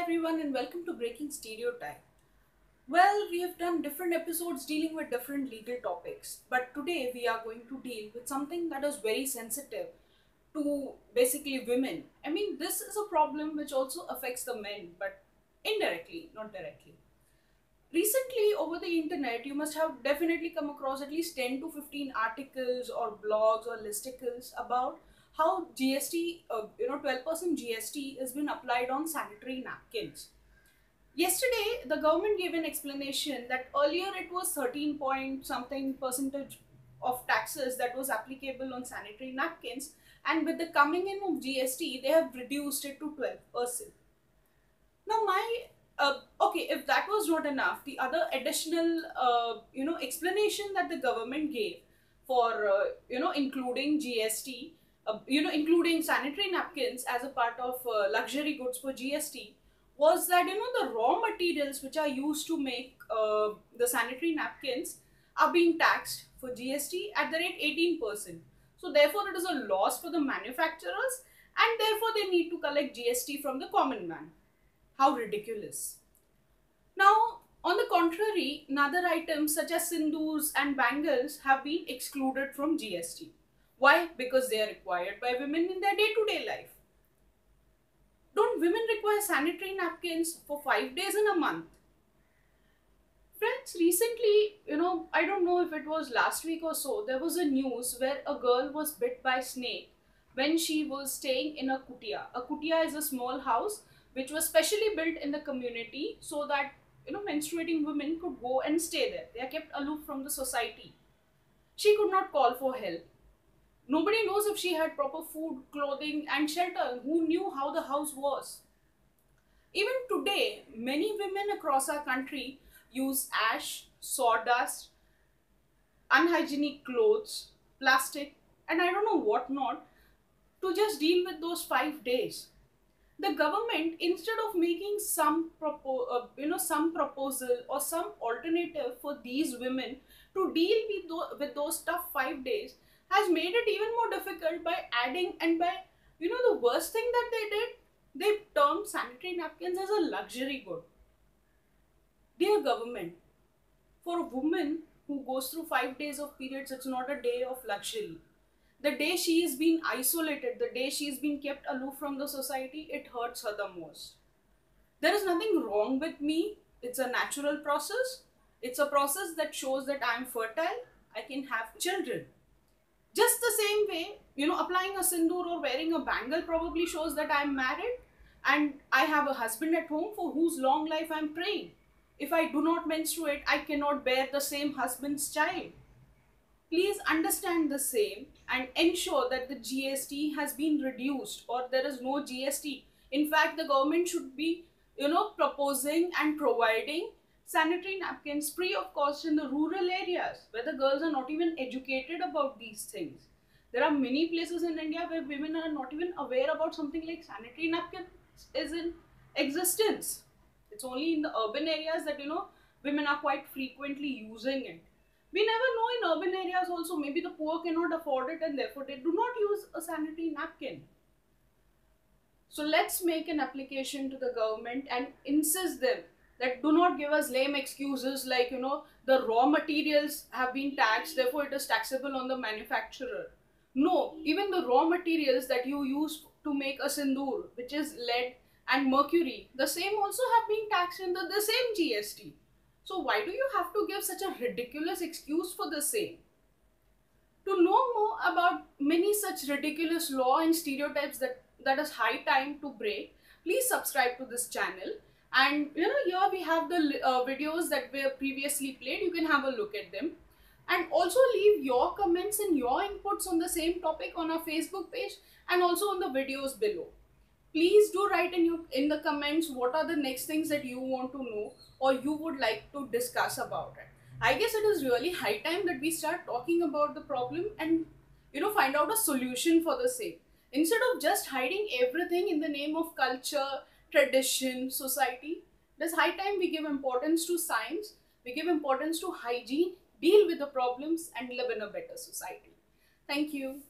everyone, and welcome to Breaking Stereotype. Well, we have done different episodes dealing with different legal topics, but today we are going to deal with something that is very sensitive to basically women. I mean, this is a problem which also affects the men, but indirectly, not directly. Recently, over the internet, you must have definitely come across at least 10 to 15 articles or blogs or listicles about how GST, uh, you know, 12% GST has been applied on sanitary napkins. Yesterday, the government gave an explanation that earlier it was 13 point something percentage of taxes that was applicable on sanitary napkins, and with the coming in of GST, they have reduced it to 12%. Now, my uh, okay, if that was not enough, the other additional, uh, you know, explanation that the government gave for, uh, you know, including GST, uh, you know, including sanitary napkins as a part of uh, luxury goods for GST, was that you know the raw materials which are used to make uh, the sanitary napkins are being taxed for GST at the rate 18%. So therefore, it is a loss for the manufacturers, and therefore they need to collect GST from the common man. How ridiculous. Now, on the contrary, other items such as sindoors and bangles have been excluded from GST. Why? Because they are required by women in their day-to-day life. Don't women require sanitary napkins for five days in a month? Friends, recently, you know, I don't know if it was last week or so, there was a news where a girl was bit by snake when she was staying in a kutia. A kutia is a small house which was specially built in the community so that you know menstruating women could go and stay there. They are kept aloof from the society. She could not call for help. Nobody knows if she had proper food, clothing, and shelter. Who knew how the house was? Even today, many women across our country use ash, sawdust, unhygienic clothes, plastic, and I don't know what not to just deal with those five days the government instead of making some propo- uh, you know some proposal or some alternative for these women to deal with, th- with those tough five days has made it even more difficult by adding and by you know the worst thing that they did they termed sanitary napkins as a luxury good dear government for a woman who goes through five days of periods it's not a day of luxury the day she is being isolated, the day she is being kept aloof from the society, it hurts her the most. There is nothing wrong with me. It's a natural process. It's a process that shows that I am fertile. I can have children. Just the same way, you know, applying a sindoor or wearing a bangle probably shows that I am married and I have a husband at home for whose long life I am praying. If I do not menstruate, I cannot bear the same husband's child. Please understand the same and ensure that the GST has been reduced or there is no GST. In fact, the government should be, you know, proposing and providing sanitary napkins free of cost in the rural areas where the girls are not even educated about these things. There are many places in India where women are not even aware about something like sanitary napkins is in existence. It's only in the urban areas that, you know, women are quite frequently using it we never know in urban areas also maybe the poor cannot afford it and therefore they do not use a sanitary napkin so let's make an application to the government and insist them that do not give us lame excuses like you know the raw materials have been taxed therefore it is taxable on the manufacturer no even the raw materials that you use to make a sindoor which is lead and mercury the same also have been taxed in the, the same gst so why do you have to give such a ridiculous excuse for the same? To know more about many such ridiculous law and stereotypes that, that is high time to break, please subscribe to this channel. And you know, here we have the uh, videos that were previously played. You can have a look at them. And also leave your comments and your inputs on the same topic on our Facebook page and also on the videos below please do write in you in the comments what are the next things that you want to know or you would like to discuss about it i guess it is really high time that we start talking about the problem and you know find out a solution for the same instead of just hiding everything in the name of culture tradition society it is high time we give importance to science we give importance to hygiene deal with the problems and live in a better society. Thank you